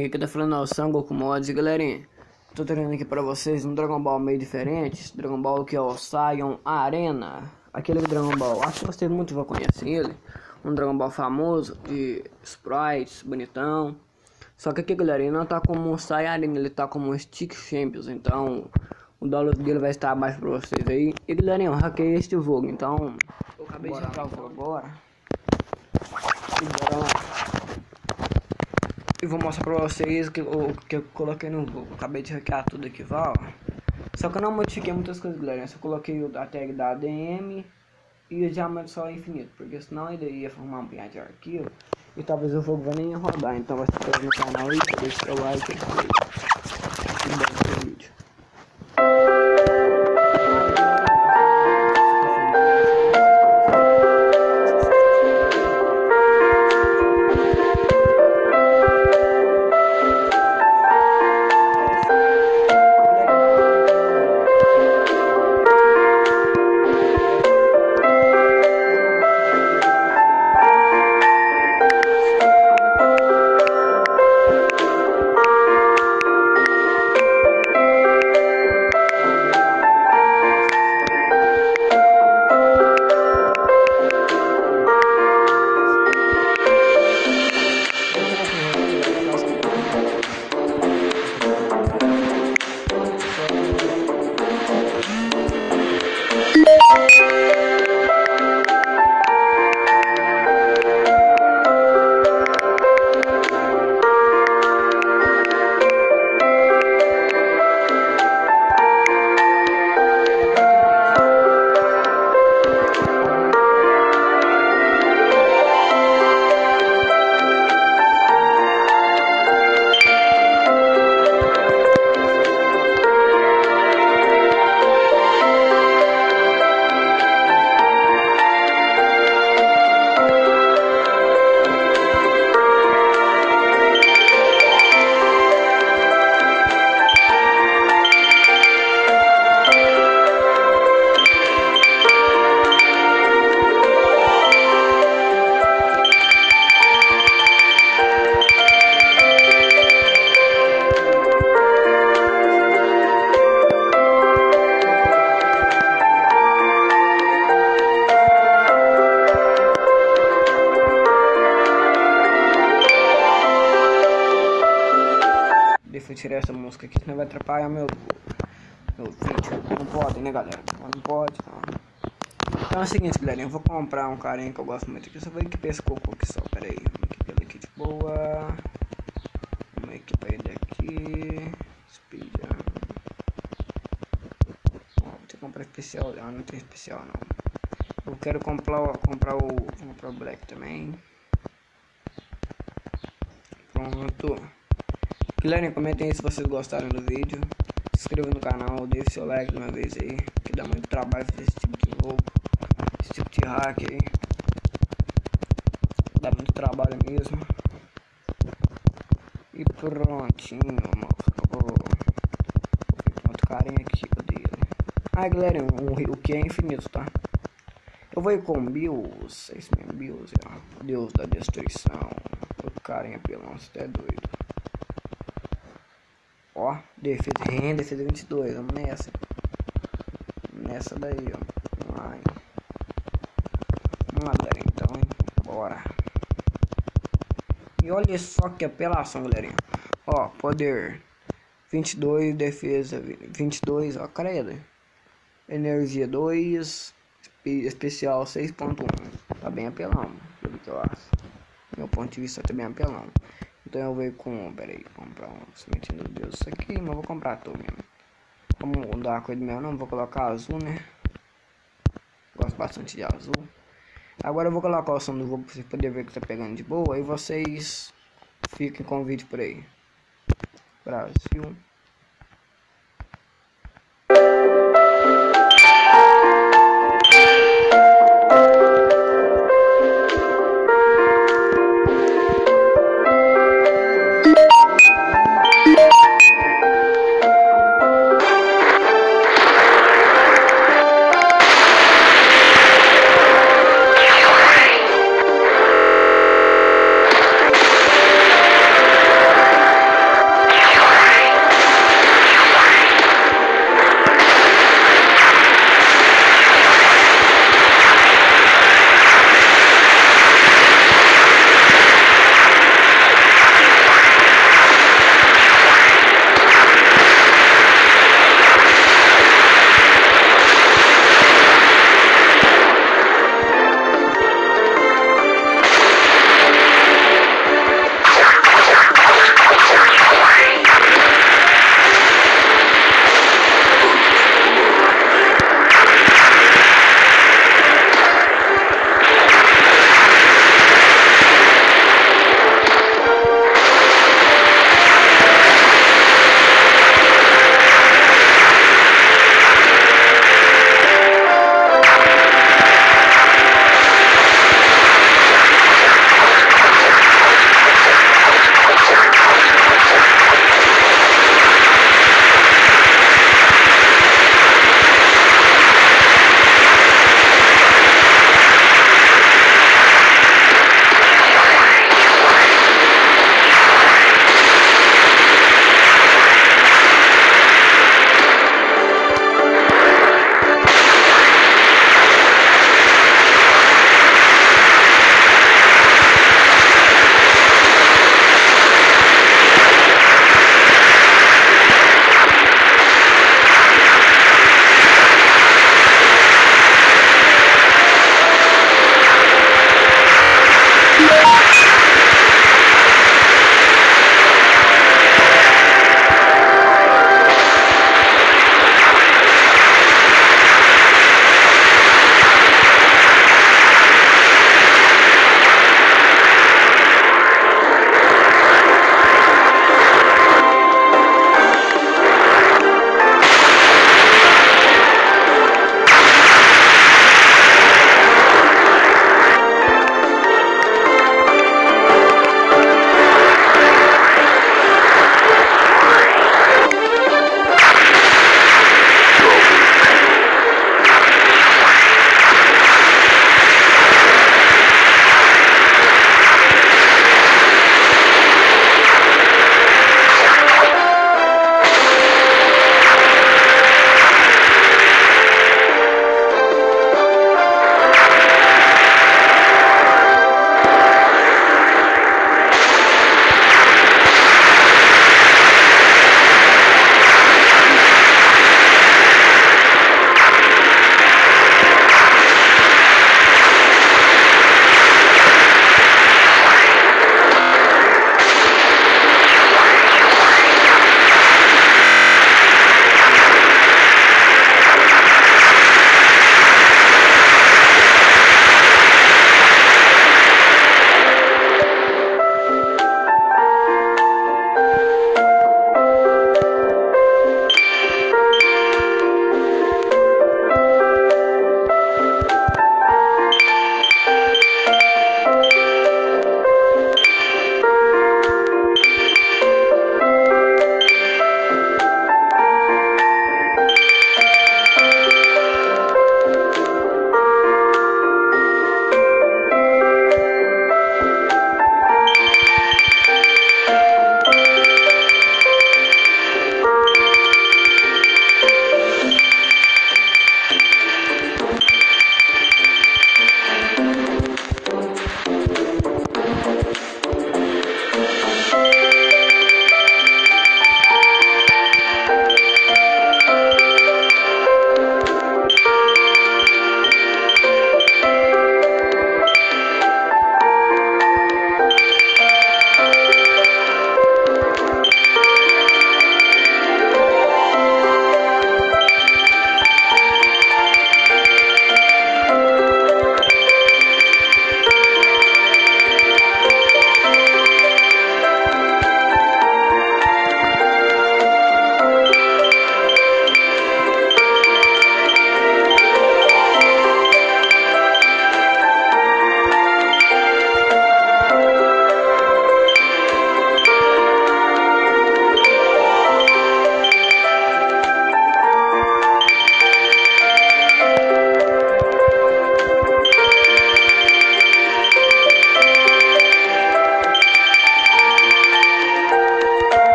Galerinha, aqui tá falando é o Sangoku Mods galerinha, tô trazendo aqui pra vocês um Dragon Ball meio diferente, Dragon Ball que é o Saiyan Arena, aquele Dragon Ball, acho que vocês muito vão conhecer ele, um Dragon Ball famoso, de sprites, bonitão, só que aqui galerinha não tá como um Saiyan Arena, ele tá como um Stick Champions, então o download dele vai estar abaixo pra vocês aí, e galerinha, eu hackei este jogo, então eu acabei de hackear o jogo agora, e bora lá. E vou mostrar pra vocês que, o que eu coloquei no Google. Acabei de hackear tudo aqui, ó. Só que eu não modifiquei muitas coisas, galera. Só coloquei a tag da ADM e o diamante só infinito. Porque senão ele ia formar um punhado de arquivo. E talvez o jogo vai nem rodar. Então vai inscrever no canal e deixa seu like. Atrapalhar meu, meu vídeo. Não pode, né, galera? Não pode, não. Então é o seguinte, galera, eu vou comprar um carinha que eu gosto muito aqui. Só vou equipar esse cocô aqui só, pera aí. Equipar ele aqui de boa. Vamos equipar ele aqui. Speed. Ó, vou ter que comprar especial. Ah, não tem especial, não. Eu quero comprar, comprar o, comprar o Black também. Pronto. Galera, comentem aí se vocês gostaram do vídeo. Se inscreva no canal, deixe seu like de uma vez aí. Que dá muito trabalho fazer esse tipo de jogo. Esse tipo de hack aí. Dá muito trabalho mesmo. E prontinho, ver outro carinha aqui, cadê ele? Ah, galera, um, o que é infinito, tá? Eu vou ir com Bills, 6 mil Bills, ó. Deus da destruição. O carinha pelão, você é doido. Ó, defesa, é, defesa 22, vamos nessa. Nessa daí, ó. Vai. Vamos lá, galera, então, hein. Bora. E olha só que apelação, galerinha. Ó, poder 22, defesa 22, ó, credo. Energia 2, espe- especial 6.1. Tá bem apelão, pelo que eu acho. Meu ponto de vista tá bem apelão. Então eu ir com. Pera aí, comprar um sementinho do Deus aqui, mas vou comprar tudo mesmo. Vamos mudar a cor do meu, não vou colocar azul, né? Gosto bastante de azul. Agora eu vou colocar o som do jogo pra vocês poderem ver que tá pegando de boa. E vocês fiquem com o vídeo por aí. Brasil.